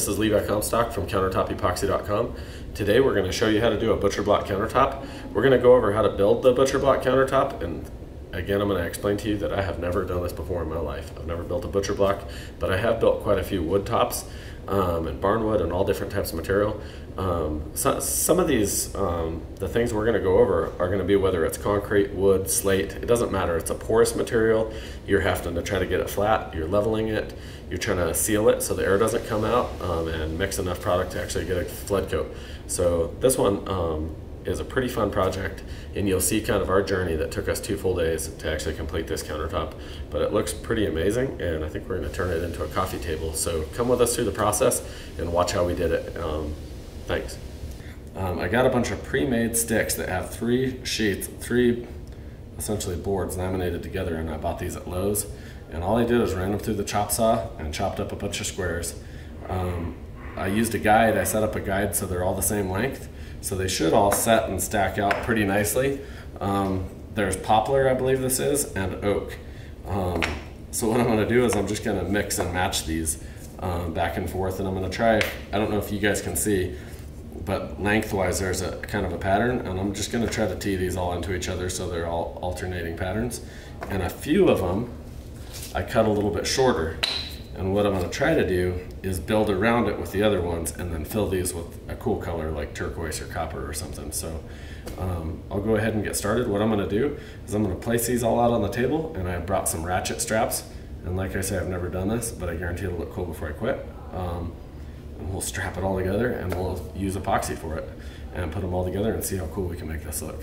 this is Levi Comstock from countertopepoxy.com. Today we're going to show you how to do a butcher block countertop. We're going to go over how to build the butcher block countertop and again I'm going to explain to you that I have never done this before in my life. I've never built a butcher block, but I have built quite a few wood tops um, and barnwood and all different types of material. Um, so, some of these, um, the things we're going to go over are going to be whether it's concrete, wood, slate, it doesn't matter. It's a porous material. You're having to try to get it flat. You're leveling it. You're trying to seal it so the air doesn't come out um, and mix enough product to actually get a flood coat. So this one is a pretty fun project and you'll see kind of our journey that took us two full days to actually complete this countertop. But it looks pretty amazing and I think we're going to turn it into a coffee table. So come with us through the process and watch how we did it. Um, thanks. Um, I got a bunch of pre-made sticks that have three sheets, three essentially boards laminated together and I bought these at Lowe's. And all I did was ran them through the chop saw and chopped up a bunch of squares. Um, I used a guide, I set up a guide so they're all the same length. So they should all set and stack out pretty nicely. Um, there's poplar, I believe this is, and oak. Um, so what I'm gonna do is I'm just gonna mix and match these um, back and forth and I'm gonna try, I don't know if you guys can see, but lengthwise there's a kind of a pattern and I'm just gonna try to tee these all into each other so they're all alternating patterns. And a few of them I cut a little bit shorter. And what I'm gonna try to do is build around it with the other ones and then fill these with a cool color like turquoise or copper or something. So um, I'll go ahead and get started. What I'm gonna do is I'm gonna place these all out on the table and I brought some ratchet straps. And like I said, I've never done this, but I guarantee it'll look cool before I quit. Um, and we'll strap it all together and we'll use epoxy for it and put them all together and see how cool we can make this look.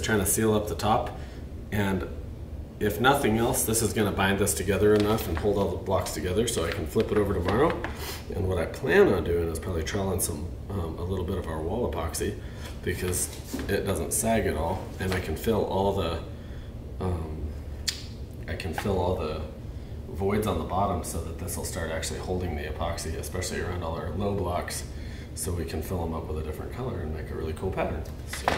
Trying to seal up the top. And if nothing else, this is gonna bind this together enough and hold all the blocks together so I can flip it over tomorrow. And what I plan on doing is probably troweling some, um, a little bit of our wall epoxy because it doesn't sag at all and I can fill all the, um, I can fill all the voids on the bottom so that this will start actually holding the epoxy, especially around all our low blocks, so we can fill them up with a different color and make a really cool pattern. So.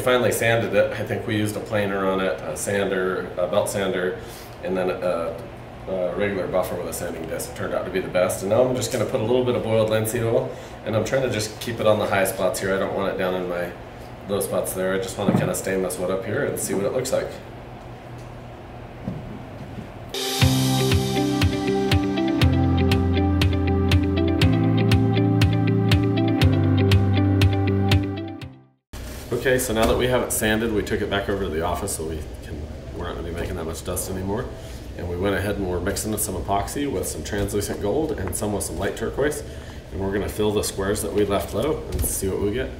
We finally sanded it, I think we used a planer on it, a sander, a belt sander, and then a, a regular buffer with a sanding disc. Turned out to be the best. And now I'm just going to put a little bit of boiled linseed oil, and I'm trying to just keep it on the high spots here. I don't want it down in my low spots there. I just want to kind of stain this wood up here and see what it looks like. Okay, so now that we have it sanded, we took it back over to the office so we can, we're not gonna be making that much dust anymore. And we went ahead and we're mixing some epoxy with some translucent gold and some with some light turquoise. And we're gonna fill the squares that we left low and see what we get.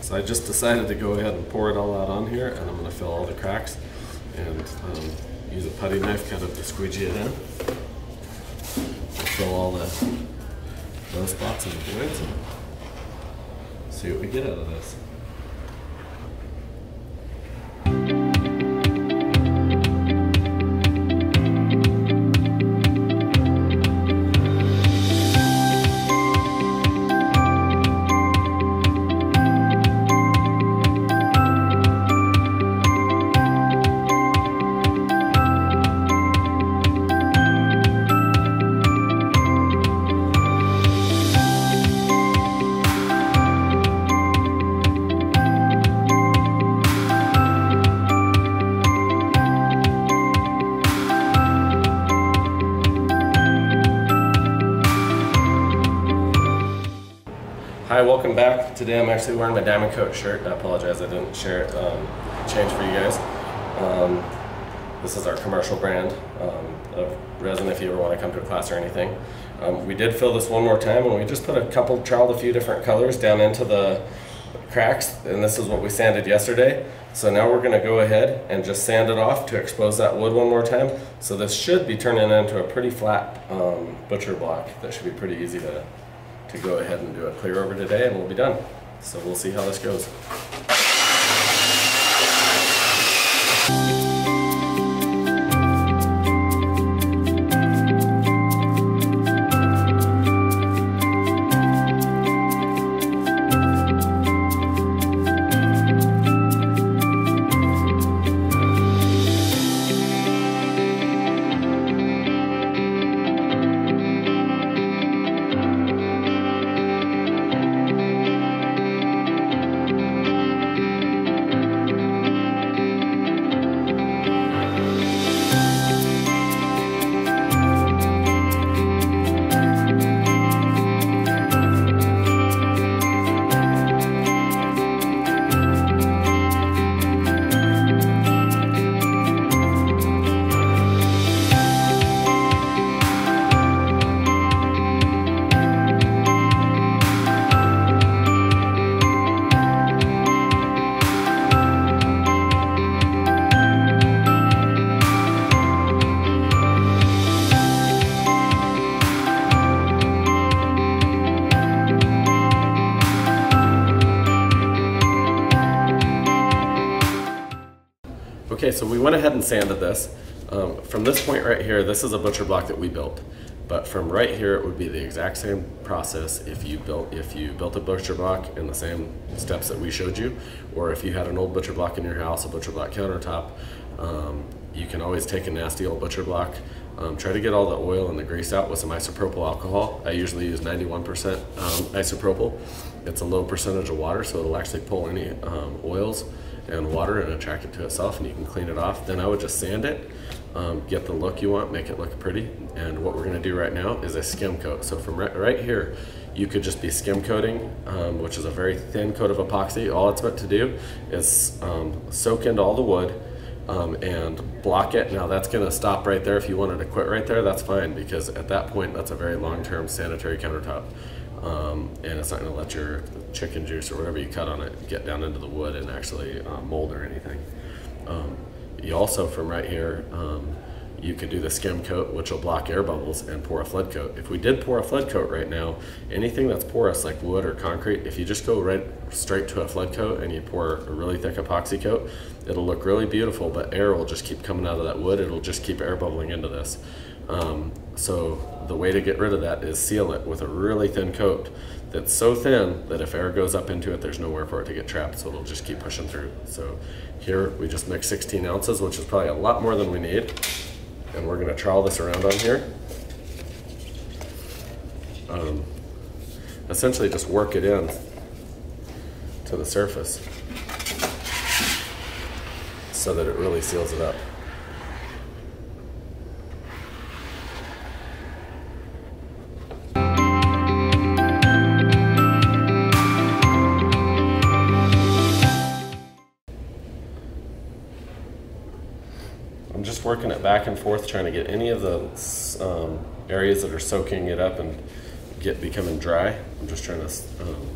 So I just decided to go ahead and pour it all out on here and I'm gonna fill all the cracks and um, use a putty knife kind of to squeegee it in. Fill all the those spots and the voids and see what we get out of this. Welcome back. Today I'm actually wearing my Diamond Coat shirt. I apologize I didn't share it, um, change for you guys. Um, this is our commercial brand um, of resin if you ever want to come to a class or anything. Um, we did fill this one more time and we just put a couple, trialed a few different colors down into the cracks and this is what we sanded yesterday. So now we're going to go ahead and just sand it off to expose that wood one more time. So this should be turning into a pretty flat um, butcher block that should be pretty easy to to go ahead and do a clear over today and we'll be done. So we'll see how this goes. So we went ahead and sanded this. Um, from this point right here, this is a butcher block that we built. But from right here, it would be the exact same process if you built if you built a butcher block in the same steps that we showed you, or if you had an old butcher block in your house, a butcher block countertop. Um, you can always take a nasty old butcher block, um, try to get all the oil and the grease out with some isopropyl alcohol. I usually use 91% um, isopropyl. It's a low percentage of water, so it'll actually pull any um, oils and water and attract it to itself and you can clean it off. Then I would just sand it, um, get the look you want, make it look pretty. And what we're gonna do right now is a skim coat. So from right, right here, you could just be skim coating, um, which is a very thin coat of epoxy. All it's meant to do is um, soak into all the wood um, and block it. Now that's gonna stop right there. If you wanted to quit right there, that's fine because at that point, that's a very long-term sanitary countertop um, and it's not going to let your chicken juice or whatever you cut on it get down into the wood and actually uh, mold or anything. Um, you also, from right here, um, you could do the skim coat, which will block air bubbles, and pour a flood coat. If we did pour a flood coat right now, anything that's porous like wood or concrete, if you just go right straight to a flood coat and you pour a really thick epoxy coat, it'll look really beautiful, but air will just keep coming out of that wood. It'll just keep air bubbling into this. Um, so the way to get rid of that is seal it with a really thin coat that's so thin that if air goes up into it, there's nowhere for it to get trapped, so it'll just keep pushing through. So here we just mix 16 ounces, which is probably a lot more than we need. And we're gonna trowel this around on here. Um, essentially just work it in to the surface so that it really seals it up. Working it back and forth, trying to get any of the um, areas that are soaking it up and get becoming dry. I'm just trying to um,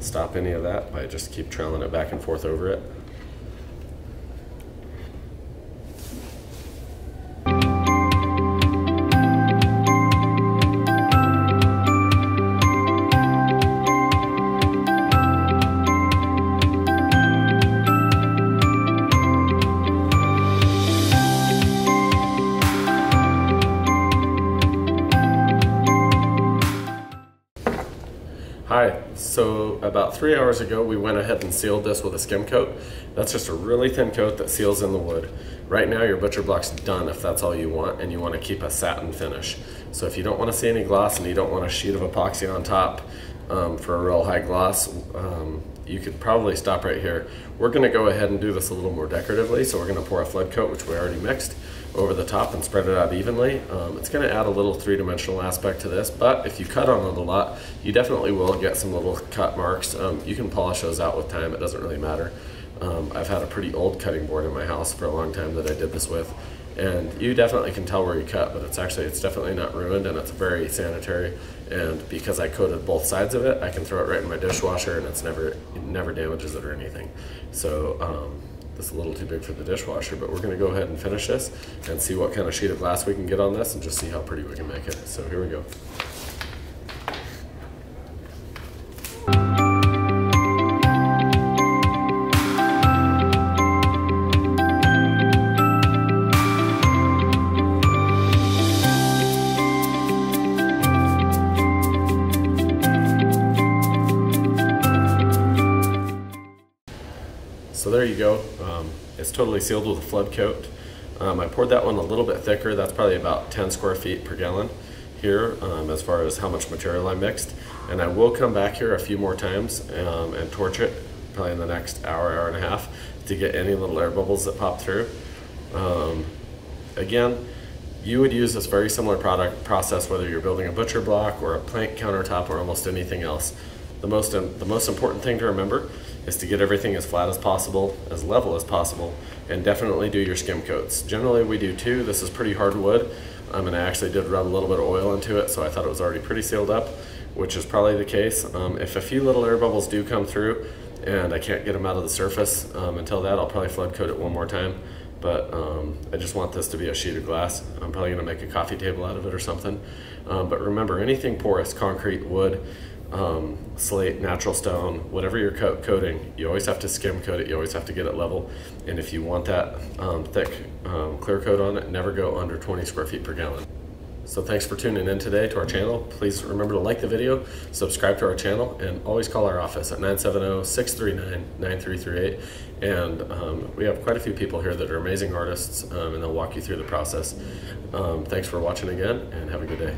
stop any of that by just keep trailing it back and forth over it. So about three hours ago we went ahead and sealed this with a skim coat. That's just a really thin coat that seals in the wood. Right now your butcher block's done if that's all you want and you want to keep a satin finish. So if you don't want to see any gloss and you don't want a sheet of epoxy on top um, for a real high gloss, um, you could probably stop right here. We're going to go ahead and do this a little more decoratively. So we're going to pour a flood coat, which we already mixed, over the top and spread it out evenly. Um, it's going to add a little three-dimensional aspect to this, but if you cut on it a lot, you definitely will get some little cut marks. Um, you can polish those out with time. It doesn't really matter. Um, I've had a pretty old cutting board in my house for a long time that I did this with, and you definitely can tell where you cut, but it's actually, it's definitely not ruined and it's very sanitary. And because I coated both sides of it, I can throw it right in my dishwasher and it's never, it never damages it or anything. So, um, this is a little too big for the dishwasher, but we're gonna go ahead and finish this and see what kind of sheet of glass we can get on this and just see how pretty we can make it. So here we go. Totally sealed with a flood coat. Um, I poured that one a little bit thicker. That's probably about 10 square feet per gallon here um, as far as how much material I mixed. And I will come back here a few more times um, and torch it probably in the next hour, hour and a half to get any little air bubbles that pop through. Um, again, you would use this very similar product process whether you're building a butcher block or a plank countertop or almost anything else. The most, the most important thing to remember is to get everything as flat as possible, as level as possible, and definitely do your skim coats. Generally we do two. This is pretty hard wood, um, and I actually did rub a little bit of oil into it, so I thought it was already pretty sealed up, which is probably the case. Um, if a few little air bubbles do come through, and I can't get them out of the surface um, until that, I'll probably flood coat it one more time. But um, I just want this to be a sheet of glass. I'm probably gonna make a coffee table out of it or something. Um, but remember, anything porous, concrete, wood, um, slate, natural stone, whatever you're co- coating, you always have to skim coat it. You always have to get it level. And if you want that um, thick um, clear coat on it, never go under 20 square feet per gallon. So thanks for tuning in today to our channel. Please remember to like the video, subscribe to our channel, and always call our office at 970-639-9338. And um, we have quite a few people here that are amazing artists, um, and they'll walk you through the process. Um, thanks for watching again, and have a good day.